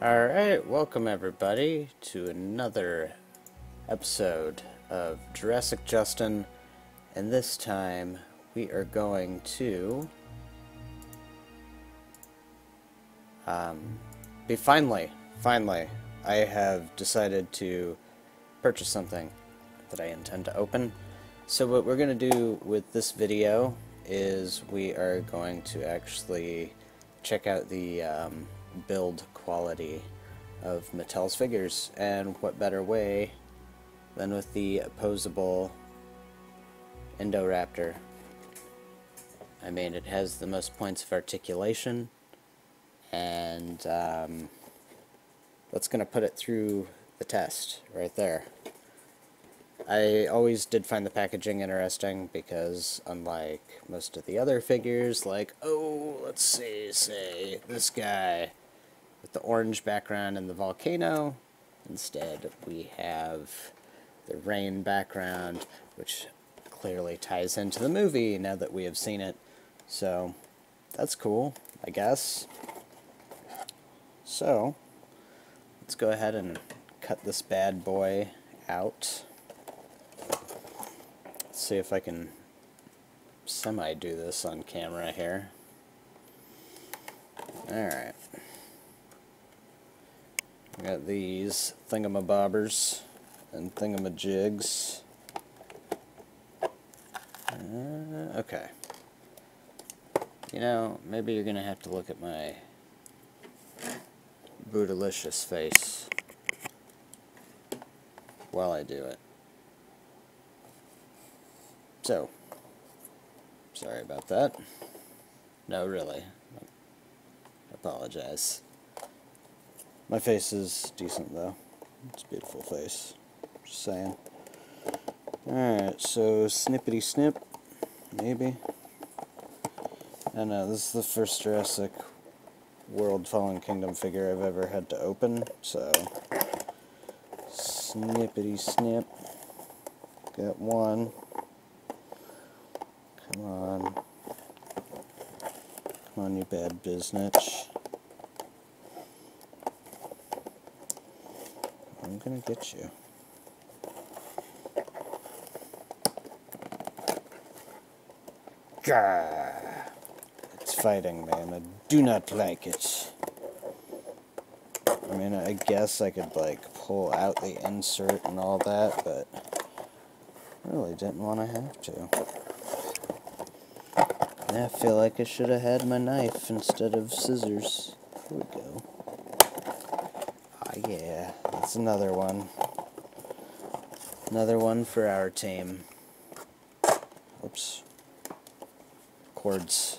Alright, welcome everybody to another episode of Jurassic Justin, and this time we are going to um, be finally, finally, I have decided to purchase something that I intend to open. So what we're going to do with this video is we are going to actually check out the um, build quality of Mattel's figures, and what better way than with the opposable Indoraptor. I mean, it has the most points of articulation, and um, that's going to put it through the test right there. I always did find the packaging interesting because unlike most of the other figures, like, oh, let's see, say, this guy with the orange background and the volcano, instead we have the rain background, which clearly ties into the movie now that we have seen it. So, that's cool, I guess. So, let's go ahead and cut this bad boy out see if I can semi do this on camera here. Alright. Got these thingamabobbers and thingamajigs. Uh, okay. You know, maybe you're gonna have to look at my bootylicious face while I do it. So, sorry about that. No, really. Apologize. My face is decent, though. It's a beautiful face. Just saying. Alright, so snippity snip, maybe. I know, this is the first Jurassic World Fallen Kingdom figure I've ever had to open, so snippity snip. Got one. Come on. Come on, you bad business. I'm gonna get you. Gah! It's fighting me, and I do not like it. I mean, I guess I could, like, pull out the insert and all that, but really didn't want to have to. I feel like I should have had my knife instead of scissors. Here we go. Ah, yeah, that's another one. Another one for our team. Oops. Cords.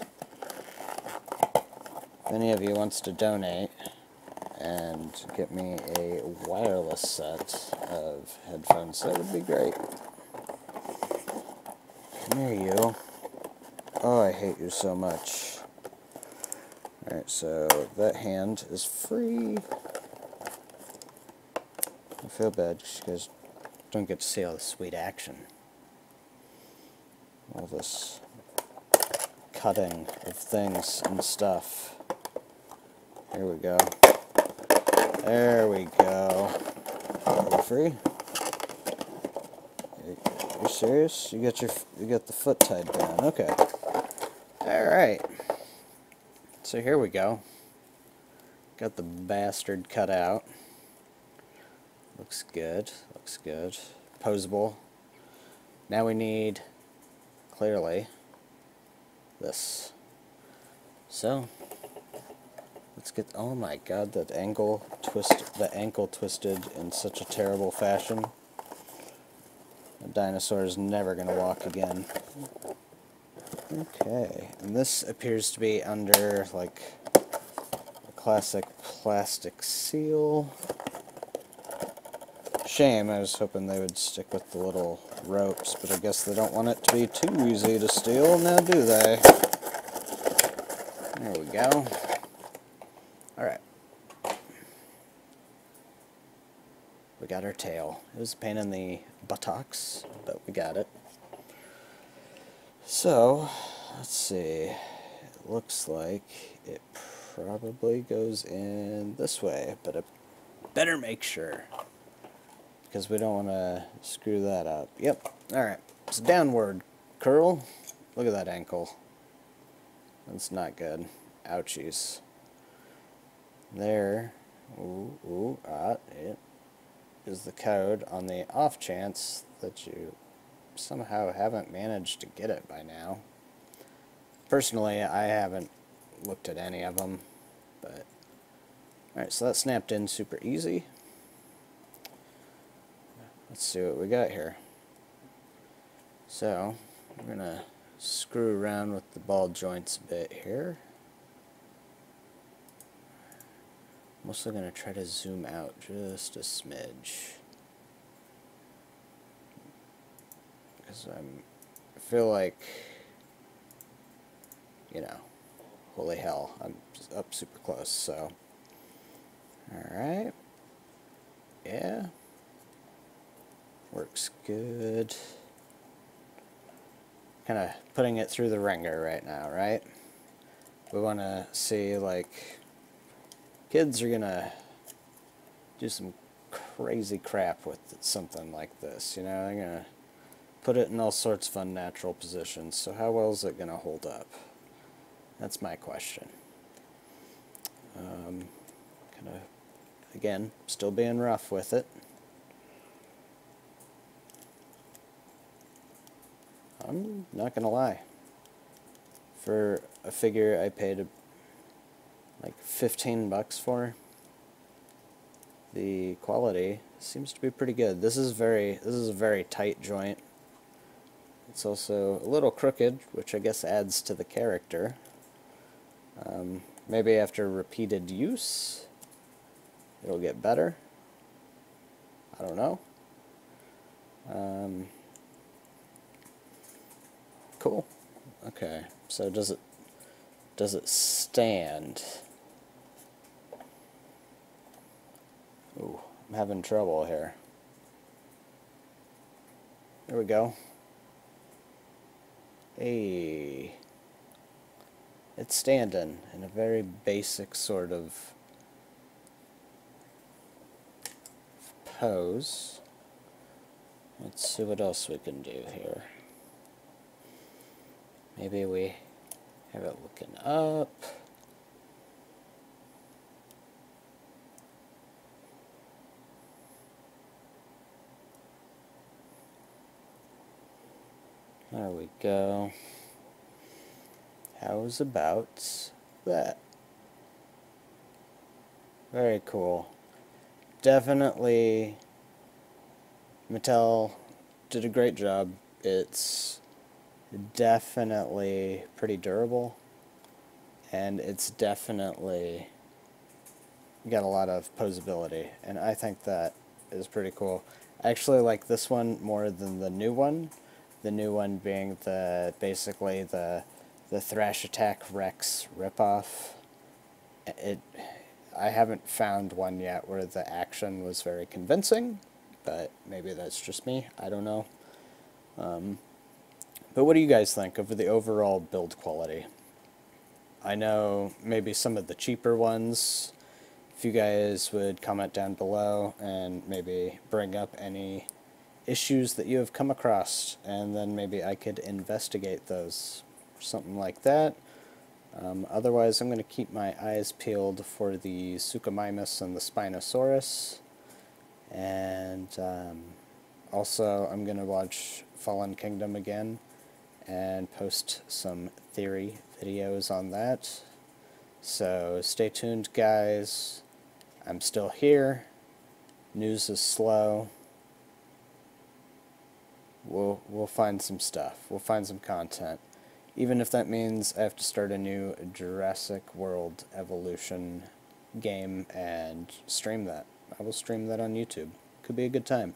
If any of you wants to donate and get me a wireless set of headphones, that would be great. Come here, you. Oh, I hate you so much. Alright, so that hand is free. I feel bad because guys don't get to see all the sweet action. All this cutting of things and stuff. Here we go. There we go. Free? Are you serious? You got your you got the foot tied down. Okay. Alright. So here we go. Got the bastard cut out. Good. Looks good. Posable. Now we need, clearly, this. So, let's get, oh my god, that ankle twist, the ankle twisted in such a terrible fashion. The dinosaur is never going to walk again. Okay, and this appears to be under, like, a classic plastic seal. Shame, I was hoping they would stick with the little ropes, but I guess they don't want it to be too easy to steal, now do they? There we go. Alright. We got our tail. It was a pain in the buttocks, but we got it. So, let's see. It looks like it probably goes in this way, but I better make sure. Because we don't want to screw that up. Yep, alright. It's downward curl. Look at that ankle. That's not good. Ouchies. There. Ooh, ooh, ah, it is the code on the off chance that you somehow haven't managed to get it by now. Personally, I haven't looked at any of them, but alright, so that snapped in super easy. Let's see what we got here. So, we're going to screw around with the ball joints a bit here. I'm also going to try to zoom out just a smidge. Because I'm, I feel like, you know, holy hell, I'm up super close, so. Alright. Yeah. Works good. Kind of putting it through the ringer right now, right? We want to see, like, kids are going to do some crazy crap with something like this, you know? They're going to put it in all sorts of unnatural positions, so how well is it going to hold up? That's my question. Um, kind of, again, still being rough with it. I'm not gonna lie. For a figure I paid like 15 bucks for, the quality seems to be pretty good. This is very this is a very tight joint. It's also a little crooked, which I guess adds to the character. Um, maybe after repeated use, it'll get better. I don't know. Um, Cool. Okay. So does it does it stand? Ooh, I'm having trouble here. There we go. Hey. It's standing in a very basic sort of pose. Let's see what else we can do here. Maybe we have it looking up. There we go. How's about that? Very cool. Definitely Mattel did a great job. It's definitely pretty durable and it's definitely got a lot of posability and I think that is pretty cool. I actually like this one more than the new one. The new one being the basically the the Thrash Attack Rex ripoff. It I haven't found one yet where the action was very convincing, but maybe that's just me. I don't know. Um, but what do you guys think of the overall build quality? I know maybe some of the cheaper ones, if you guys would comment down below and maybe bring up any issues that you have come across, and then maybe I could investigate those, something like that. Um, otherwise, I'm going to keep my eyes peeled for the Suchomimus and the Spinosaurus. And um, also, I'm going to watch Fallen Kingdom again and post some theory videos on that. So stay tuned, guys. I'm still here. News is slow. We'll we'll find some stuff. We'll find some content. Even if that means I have to start a new Jurassic World Evolution game and stream that. I will stream that on YouTube. Could be a good time.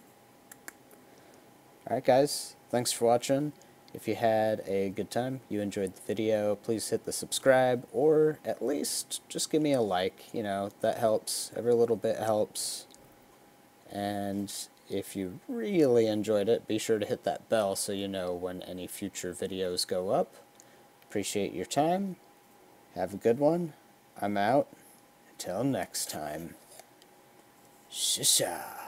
Alright guys, thanks for watching. If you had a good time, you enjoyed the video, please hit the subscribe or at least just give me a like. You know, that helps. Every little bit helps. And if you really enjoyed it, be sure to hit that bell so you know when any future videos go up. Appreciate your time. Have a good one, I'm out. Until next time. Shisha.